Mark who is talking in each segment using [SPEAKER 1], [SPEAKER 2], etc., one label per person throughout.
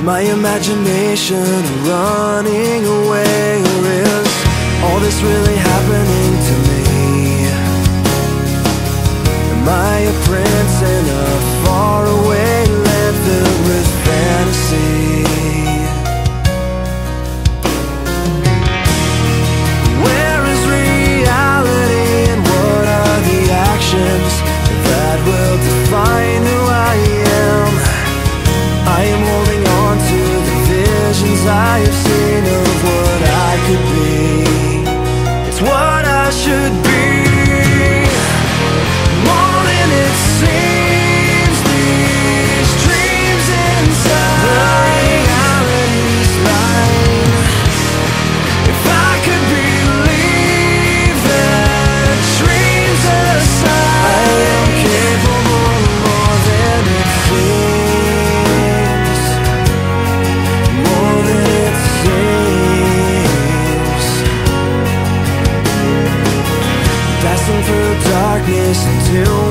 [SPEAKER 1] my imagination running away Or is all this really happening to me? Visions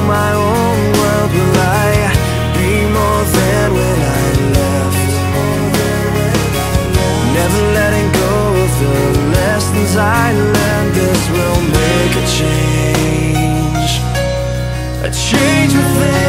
[SPEAKER 1] my own world, will I be more than when I left? Never letting go of the lessons I learned. This will make a change, a change within.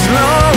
[SPEAKER 1] as long